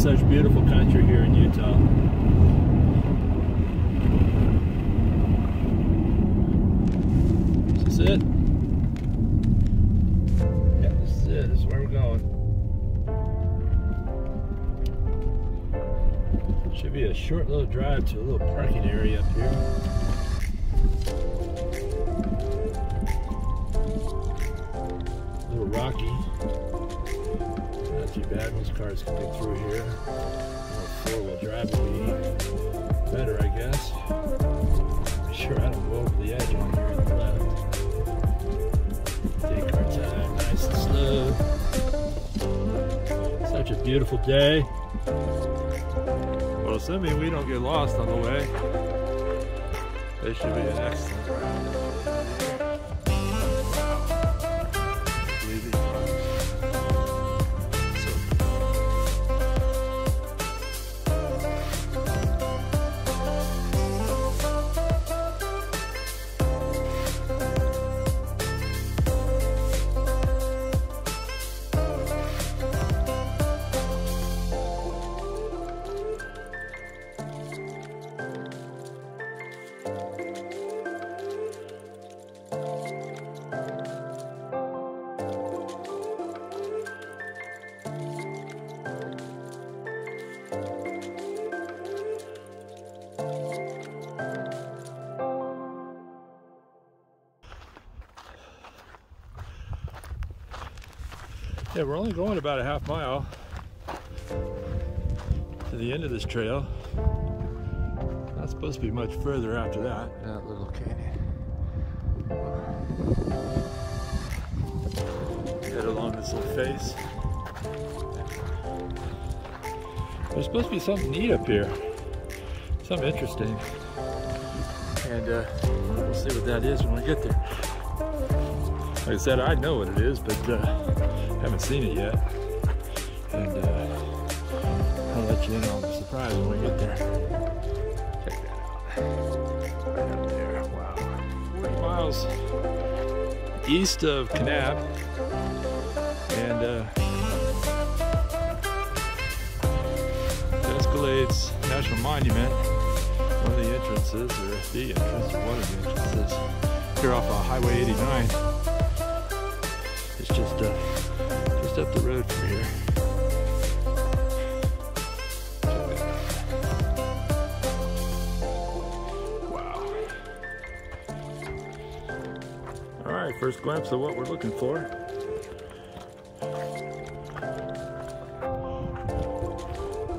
such beautiful country here in Utah. Is it? Yeah, this is it. This is where we're going. Should be a short little drive to a little parking area up here. Rocky. Too bad. Most cars can get through here. Four-wheel drive would be better, I guess. Be sure I don't go over the edge on here on the left. Take our time, nice and slow. Such a beautiful day. Well, assuming we don't get lost on the way, this should be an excellent ride. Yeah, we're only going about a half mile to the end of this trail. Not supposed to be much further after that. That little canyon. Head along this little face. There's supposed to be something neat up here. Something interesting. And uh, we'll see what that is when we get there. Like I said, I know what it is, but uh, haven't seen it yet. And uh, I'll let you in on the surprise when we get there. Check that out. Right up there. Wow. 40 miles east of Kanab. And uh, Escalante National Monument. One of the entrances, or the entrance, one of the entrances, here off of Highway 89. Just uh, just up the road from here. Wow. All right, first glimpse of what we're looking for.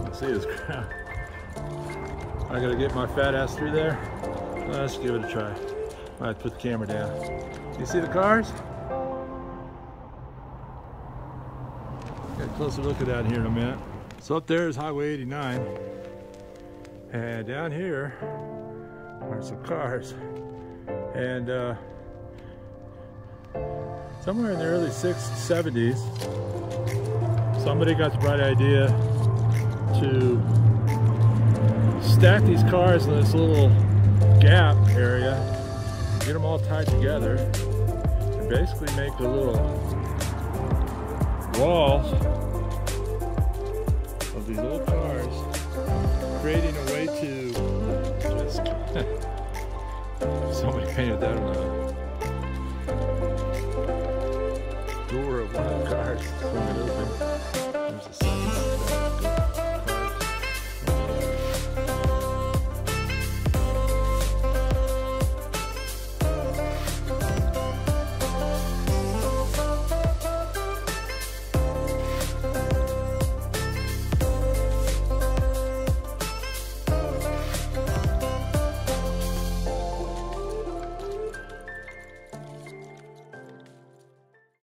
Let's see this crowd. I gotta get my fat ass through there. Let's give it a try. Have to put the camera down. You see the cars? Closer look at that here in a minute. So up there is Highway 89. And down here are some cars. And uh, somewhere in the early 60s, 70s, somebody got the bright idea to stack these cars in this little gap area, get them all tied together, and basically make a little wall Somebody painted that on the